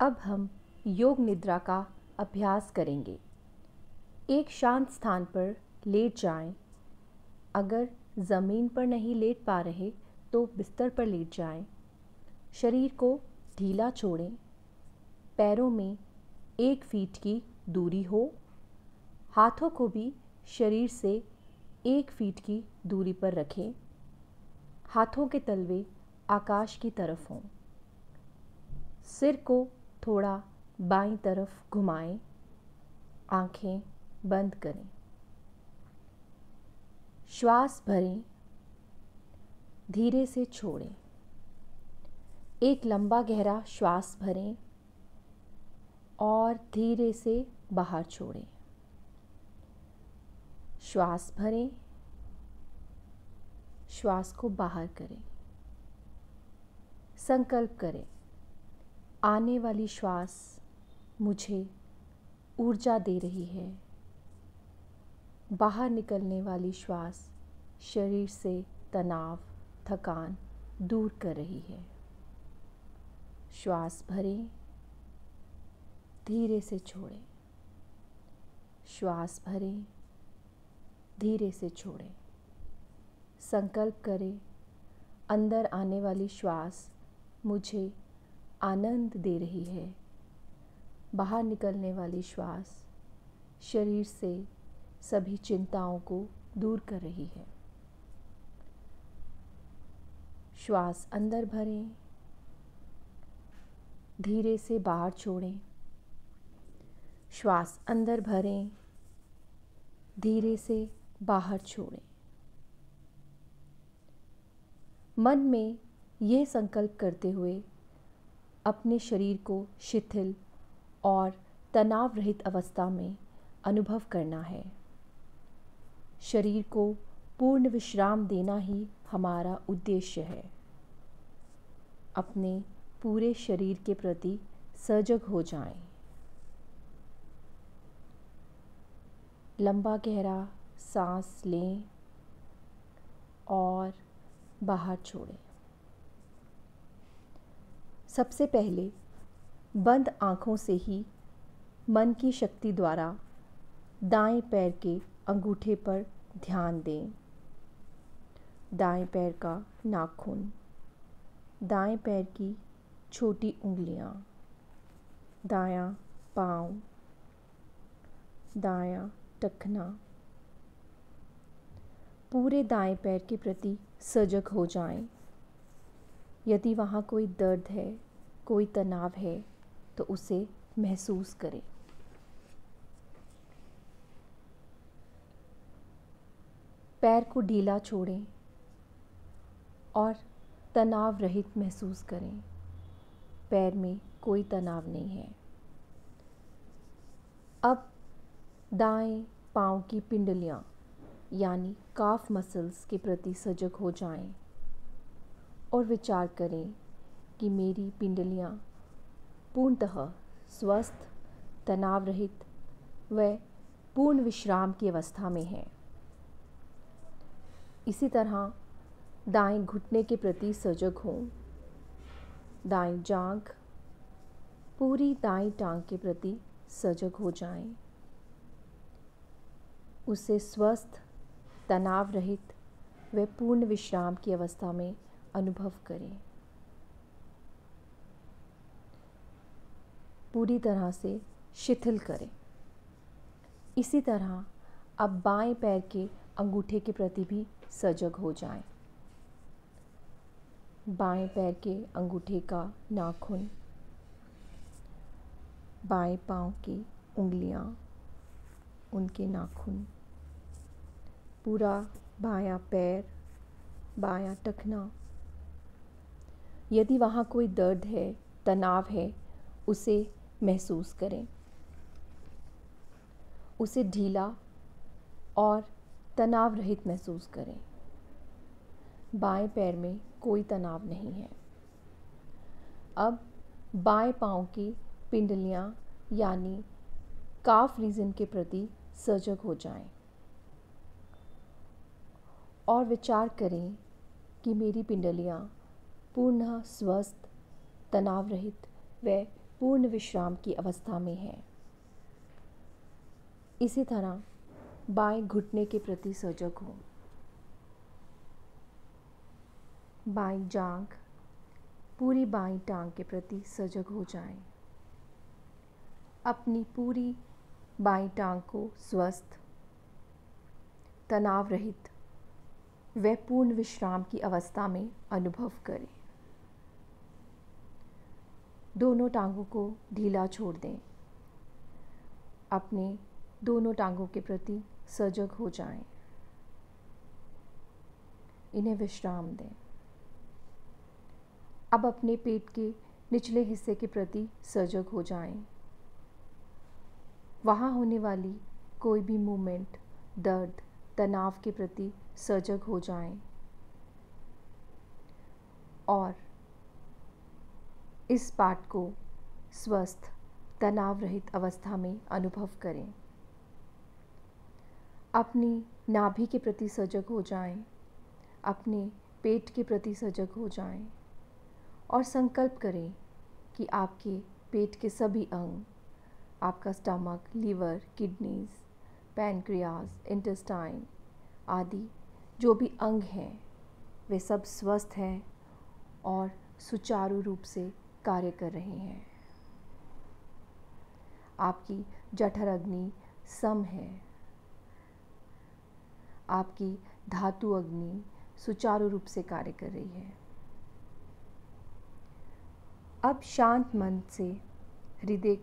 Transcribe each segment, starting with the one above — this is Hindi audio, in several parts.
अब हम योग निद्रा का अभ्यास करेंगे। एक शांत स्थान पर लेट जाएँ। अगर ज़मीन पर नहीं लेट पा रहे तो बिस्तर पर लेट जाएँ। शरीर को ढीला छोड़ें। पैरों में एक फीट की दूरी हो। हाथों को भी शरीर से एक फीट की दूरी पर रखें। हाथों के तलवे आकाश की तरफ़ हों। सिर को थोड़ा बाईं तरफ़ घुमाएँ, आँखें बंद करें। श्वास भरें, धीरे से छोड़ें। एक लंबा गहरा श्वास भरें और धीरे से बाहर छोड़ें। श्वास भरें, श्वास को बाहर करें। संकल्प करें। आने वाली श्वास मुझे ऊर्जा दे रही है। बाहर निकलने वाली श्वास शरीर से तनाव, थकान दूर कर रही है। श्वास भरें, धीरे से छोड़ें। श्वास भरें, धीरे से छोड़ें। संकल्प करें, अंदर आने वाली श्वास मुझे आनंद दे रही है। बाहर निकलने वाली श्वास शरीर से सभी चिंताओं को दूर कर रही है। श्वास अंदर भरें, धीरे से बाहर छोड़ें। श्वास अंदर भरें, धीरे से बाहर छोड़ें। मन में यह संकल्प करते हुए अपने शरीर को शिथिल और तनाव रहित अवस्था में अनुभव करना है। शरीर को पूर्ण विश्राम देना ही हमारा उद्देश्य है। अपने पूरे शरीर के प्रति सजग हो जाएँ। लंबा गहरा सांस लें और बाहर छोड़ें। सबसे पहले बंद आँखों से ही मन की शक्ति द्वारा दाएँ पैर के अंगूठे पर ध्यान दें दाएँ पैर का नाखून दाएँ पैर की छोटी उंगलियाँ, दायां पाँव दायां टखना पूरे दाएँ पैर के प्रति सजग हो जाएँ। यदि वहाँ कोई दर्द है कोई तनाव है तो उसे महसूस करें। पैर को ढीला छोड़ें और तनाव रहित महसूस करें। पैर में कोई तनाव नहीं है। अब दाएँ पाँव की पिंडलियाँ, यानी काफ मसल्स के प्रति सजग हो जाएँ और विचार करें कि मेरी पिंडलियाँ पूर्णतः स्वस्थ तनाव रहित व पूर्ण विश्राम की अवस्था में हैं। इसी तरह दाएँ घुटने के प्रति सजग हों। दाएँ जांघ पूरी दाएँ टांग के प्रति सजग हो जाएँ, उसे स्वस्थ तनाव रहित व पूर्ण विश्राम की अवस्था में अनुभव करें। पूरी तरह से शिथिल करें इसी तरह अब बाएँ पैर के अंगूठे के प्रति भी सजग हो जाएँ। बाएँ पैर के अंगूठे का नाखून बाएँ पाँव की उंगलियाँ, उनके नाखून पूरा बायां पैर बायां टखना यदि वहाँ कोई दर्द है तनाव है उसे महसूस करें। उसे ढीला और तनाव रहित महसूस करें। बाएँ पैर में कोई तनाव नहीं है। अब बाएँ पाँव की पिंडलियाँ यानी काफ रीजन के प्रति सजग हो जाएँ। और विचार करें कि मेरी पिंडलियाँ पूर्ण स्वस्थ तनाव रहित व पूर्ण विश्राम की अवस्था में है। इसी तरह बाएँ घुटने के प्रति सजग हो। बाएँ जांग पूरी बाएँ टांग के प्रति सजग हो जाएँ। अपनी पूरी बाएँ टांग को स्वस्थ तनाव रहित व पूर्ण विश्राम की अवस्था में अनुभव करें। दोनों टांगों को ढीला छोड़ दें अपने दोनों टांगों के प्रति सजग हो जाएँ। इन्हें विश्राम दें अब अपने पेट के निचले हिस्से के प्रति सजग हो जाएँ। वहाँ होने वाली कोई भी मूवमेंट दर्द, तनाव के प्रति सजग हो जाएँ और इस पाठ को स्वस्थ तनाव रहित अवस्था में अनुभव करें। अपनी नाभि के प्रति सजग हो जाएँ, अपने पेट के प्रति सजग हो जाएँ और संकल्प करें कि आपके पेट के सभी अंग आपका stomach liver kidneys pancreas intestine आदि जो भी अंग हैं वे सब स्वस्थ हैं और सुचारू रूप से कार्य कर रहे हैं। आपकी जठर अग्नि सम है। आपकी धातु अग्नि सुचारू रूप से कार्य कर रही है। अब शांत मन से हृदय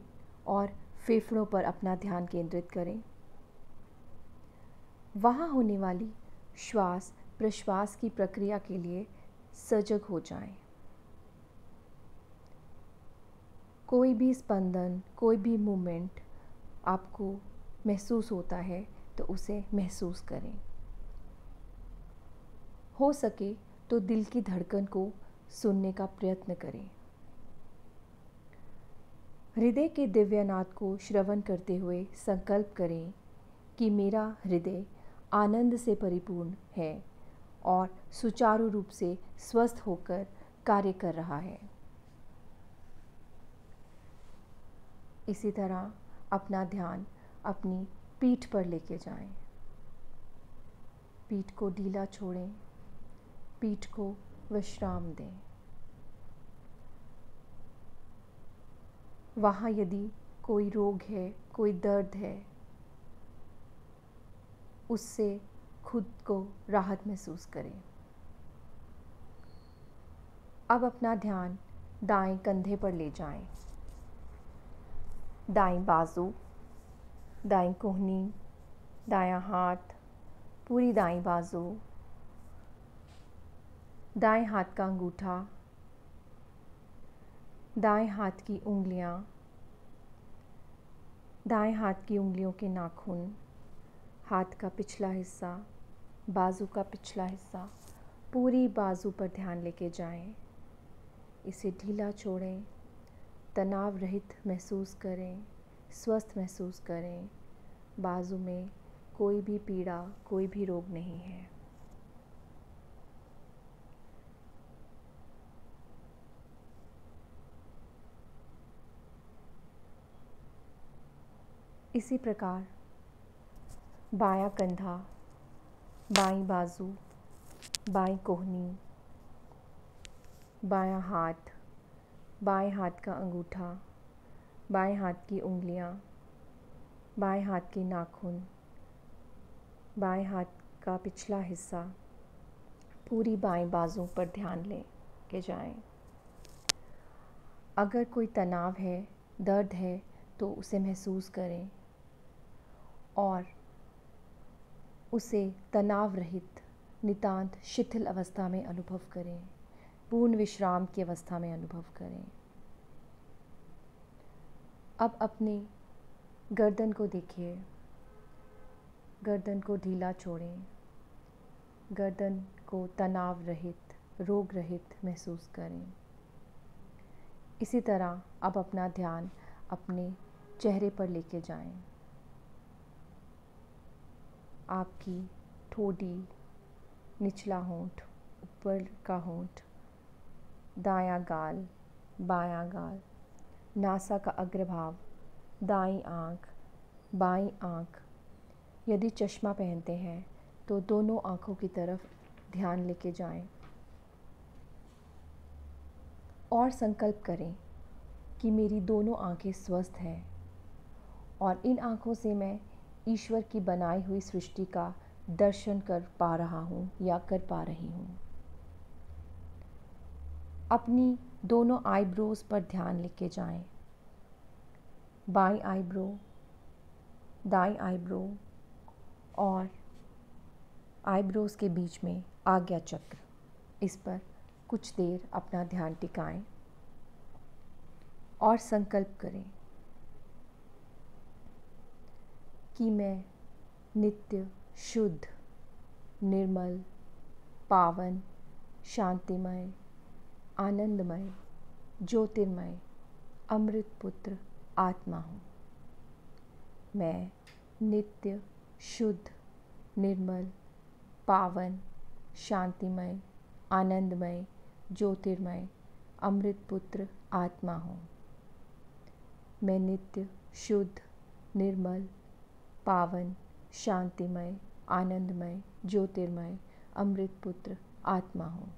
और फेफड़ों पर अपना ध्यान केंद्रित करें। वहाँ होने वाली श्वास प्रश्वास की प्रक्रिया के लिए सजग हो जाएँ। कोई भी स्पंदन, कोई भी मोमेंट आपको महसूस होता है तो उसे महसूस करें। हो सके तो दिल की धड़कन को सुनने का प्रयत्न करें। हृदय के दिव्यनाथ को श्रवण करते हुए संकल्प करें कि मेरा हृदय आनंद से परिपूर्ण है और सुचारू रूप से स्वस्थ होकर कार्य कर रहा है। इसी तरह अपना ध्यान अपनी पीठ पर लेके जाएँ। पीठ को ढीला छोड़ें पीठ को विश्राम दें वहाँ यदि कोई रोग है, कोई दर्द है, उससे खुद को राहत महसूस करें अब अपना ध्यान दाएँ कंधे पर ले जाएँ। दाएँ बाजू दाएँ कोहनी, दायां हाथ, पूरी दाएँ बाजू दाएँ हाथ का अंगूठा, दाएँ हाथ की उंगलियाँ, दाएँ हाथ की उंगलियों के नाखून, हाथ का पिछला हिस्सा, बाजू का पिछला हिस्सा, पूरी बाजू पर ध्यान लेके जाएँ। इसे ढीला छोड़ें तनाव रहित महसूस करें, स्वस्थ महसूस करें। बाजू में कोई भी पीड़ा, कोई भी रोग नहीं है। इसी प्रकार, बायां कंधा, बाईं बाजू, बाईं कोहनी, बायां हाथ बाएँ हाथ का अंगूठा, बाएँ हाथ की उंगलियाँ, बाएँ हाथ के नाखून, बाएँ हाथ का पिछला हिस्सा पूरी बाएँ बाजू पर ध्यान ले के जाएँ। अगर कोई तनाव है, दर्द है तो उसे महसूस करें और उसे तनाव रहित नितांत, शिथिल अवस्था में अनुभव करें पूर्ण विश्राम की अवस्था में अनुभव करें। अब अपने गर्दन को देखिए। गर्दन को ढीला छोड़ें। गर्दन को तनाव रहित, रोग रहित महसूस करें। इसी तरह अब अपना ध्यान अपने चेहरे पर लेके जाएँ। आपकी ठोडी, निचला होंठ, ऊपर का होंठ दायां गाल बायां गाल नासा का अग्रभाव दाई आँख, बाई आँख। यदि चश्मा पहनते हैं तो दोनों आँखों की तरफ़ ध्यान लेके जाएँ। और संकल्प करें कि मेरी दोनों आँखें स्वस्थ हैं और इन आँखों से मैं ईश्वर की बनाई हुई सृष्टि का दर्शन कर पा रहा हूँ या कर पा रही हूँ। अपनी दोनों आईब्रोज पर ध्यान लेके जाएँ। बाई आईब्रो, दाई आईब्रो और आईब्रोज के बीच में आज्ञा चक्र इस पर कुछ देर अपना ध्यान टिकाएँ और संकल्प करें कि मैं नित्य, शुद्ध, निर्मल, पावन, शांतिमय आनंदमय, ज्योतिर्मय अमृत पुत्र आत्मा हूँ। मैं नित्य, शुद्ध, निर्मल, पावन, शांतिमय, आनंदमय, ज्योतिर्मय अमृत पुत्र आत्मा हूँ। मैं नित्य, शुद्ध, निर्मल, पावन, शांतिमय, आनंदमय, ज्योतिर्मय अमृत पुत्र आत्मा हूँ।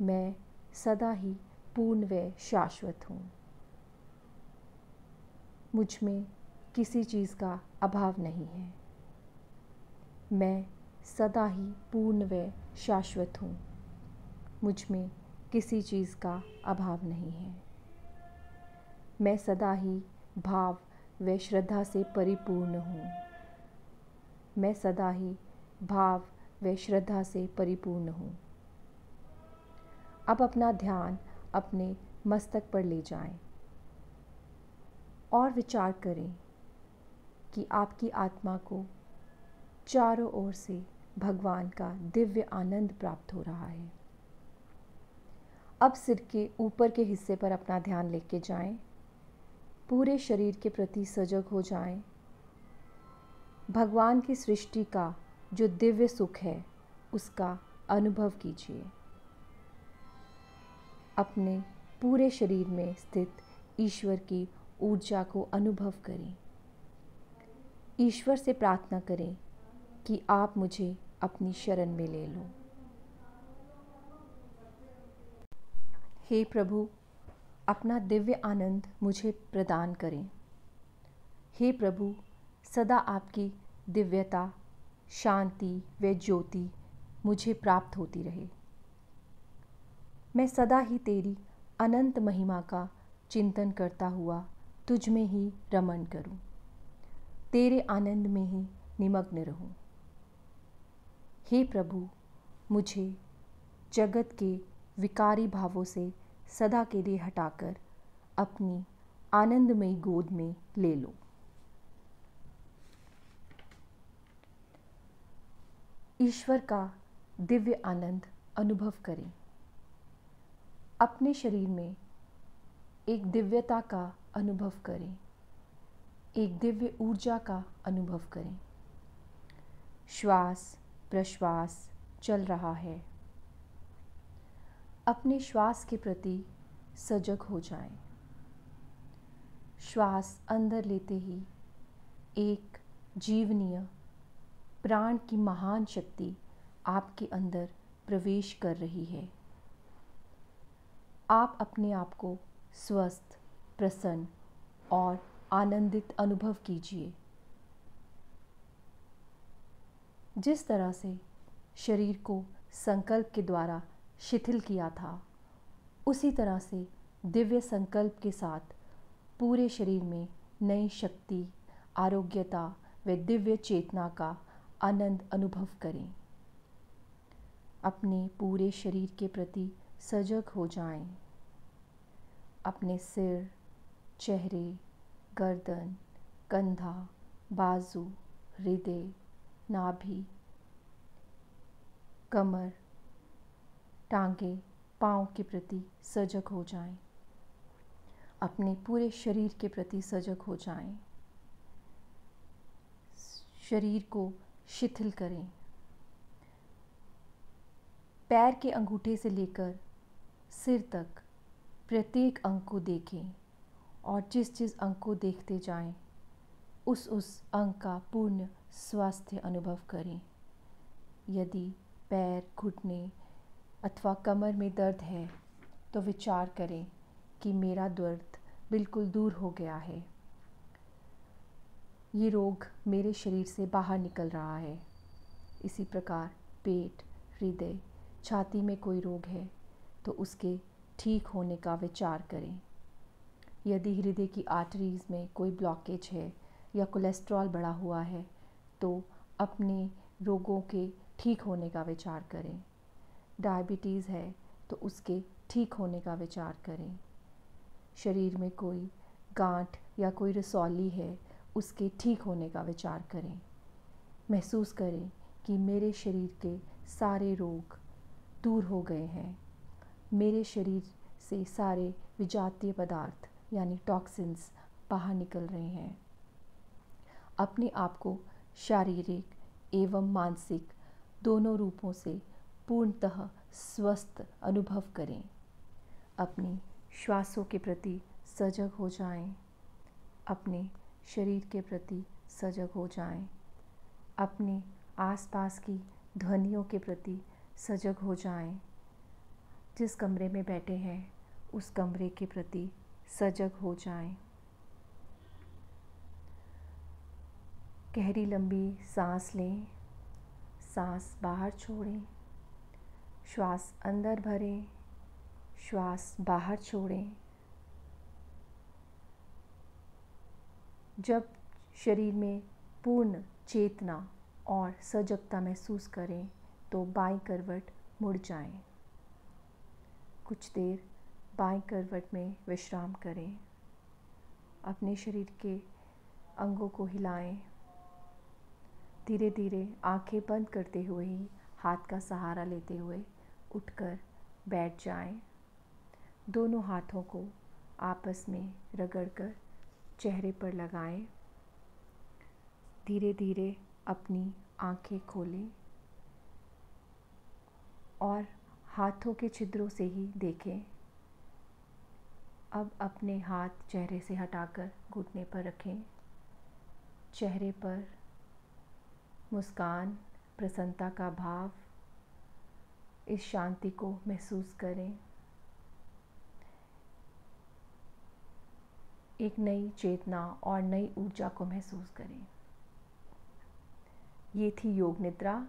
मैं सदा ही पूर्ण व शाश्वत हूँ। मुझमें किसी चीज़ का अभाव नहीं है। मैं सदा ही पूर्ण व शाश्वत हूँ। मुझमें किसी चीज़ का अभाव नहीं है। मैं सदा ही भाव व श्रद्धा से परिपूर्ण हूँ। मैं सदा ही भाव व श्रद्धा से परिपूर्ण हूँ। अब अपना ध्यान अपने मस्तक पर ले जाएँ। और विचार करें कि आपकी आत्मा को चारों ओर से भगवान का दिव्य आनंद प्राप्त हो रहा है। अब सिर के ऊपर के हिस्से पर अपना ध्यान लेके जाएँ, पूरे शरीर के प्रति सजग हो जाएँ, भगवान की सृष्टि का जो दिव्य सुख है उसका अनुभव कीजिए। अपने पूरे शरीर में स्थित ईश्वर की ऊर्जा को अनुभव करें। ईश्वर से प्रार्थना करें कि आप मुझे अपनी शरण में ले लो। हे प्रभु, अपना दिव्य आनंद मुझे प्रदान करें। हे प्रभु, सदा आपकी दिव्यता, शांति व ज्योति मुझे प्राप्त होती रहे। मैं सदा ही तेरी अनंत महिमा का चिंतन करता हुआ तुझ में ही रमन करूँ, तेरे आनंद में ही निमग्न रहूँ। हे प्रभु मुझे जगत के विकारी भावों से सदा के लिए हटाकर अपनी आनंदमयी गोद में ले लो। ईश्वर का दिव्य आनंद अनुभव करें। अपने शरीर में एक दिव्यता का अनुभव करें। एक दिव्य ऊर्जा का अनुभव करें। श्वास प्रश्वास चल रहा है। अपने श्वास के प्रति सजग हो जाएँ। श्वास अंदर लेते ही एक जीवनीय, प्राण की महान शक्ति आपके अंदर प्रवेश कर रही है। आप अपने आप को स्वस्थ, प्रसन्न और आनंदित अनुभव कीजिए जिस तरह से शरीर को संकल्प के द्वारा शिथिल किया था, उसी तरह से दिव्य संकल्प के साथ पूरे शरीर में नई शक्ति, आरोग्यता व दिव्य चेतना का आनंद अनुभव करें अपने पूरे शरीर के प्रति सजग हो जाएँ। अपने सिर, चेहरे, गर्दन, कंधा, बाजू, हृदय, नाभि, कमर, टांगे, पाँव के प्रति सजग हो जाएँ। अपने पूरे शरीर के प्रति सजग हो जाएँ। शरीर को शिथिल करें पैर के अंगूठे से लेकर सिर तक प्रत्येक अंक को देखें और जिस जिस अंक को देखते जाएँ, उस उस अंक का पूर्ण स्वास्थ्य अनुभव करें। यदि पैर घुटने अथवा कमर में दर्द है तो विचार करें कि मेरा दर्द बिल्कुल दूर हो गया है। ये रोग मेरे शरीर से बाहर निकल रहा है। इसी प्रकार पेट हृदय छाती में कोई रोग है तो उसके ठीक होने का विचार करें। यदि हृदय की आर्टरीज़ में कोई ब्लॉकेज है या कोलेस्ट्रॉल बढ़ा हुआ है तो अपने रोगों के ठीक होने का विचार करें। डायबिटीज़ है तो उसके ठीक होने का विचार करें। शरीर में कोई गांठ या कोई रसौली है, उसके ठीक होने का विचार करें। महसूस करें कि मेरे शरीर के सारे रोग दूर हो गए हैं। मेरे शरीर से सारे विजातीय पदार्थ यानी टॉक्सिन्स बाहर निकल रहे हैं। अपने आप को शारीरिक एवं मानसिक दोनों रूपों से पूर्णतः स्वस्थ अनुभव करें। अपनी श्वासों के प्रति सजग हो जाएँ, अपने शरीर के प्रति सजग हो जाएँ, अपने आसपास की ध्वनियों के प्रति सजग हो जाएँ, जिस कमरे में बैठे हैं, उस कमरे के प्रति सजग हो जाएँ। गहरी लंबी सांस लें, सांस बाहर छोड़ें, श्वास अंदर भरें, श्वास बाहर छोड़ें जब शरीर में पूर्ण चेतना और सजगता महसूस करें तो बाई करवट मुड़ जाएँ। कुछ देर बाई करवट में विश्राम करें। अपने शरीर के अंगों को हिलाएँ। धीरे धीरे आँखें बंद करते हुए ही हाथ का सहारा लेते हुए उठकर बैठ जाएँ। दोनों हाथों को आपस में रगड़कर चेहरे पर लगाएँ। धीरे धीरे अपनी आँखें खोलें और हाथों के छिद्रों से ही देखें। अब अपने हाथ चेहरे से हटाकर घुटने पर रखें। चेहरे पर मुस्कान, प्रसन्नता का भाव, इस शांति को महसूस करें। एक नई चेतना और नई ऊर्जा को महसूस करें। ये थी योग निद्रा।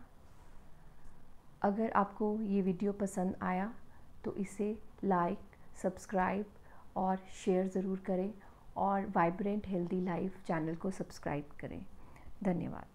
अगर आपको ये वीडियो पसंद आया तो इसे लाइक सब्सक्राइब और शेयर ज़रूर करें और वाइब्रेंट हेल्दी लाइफ चैनल को सब्सक्राइब करें। धन्यवाद।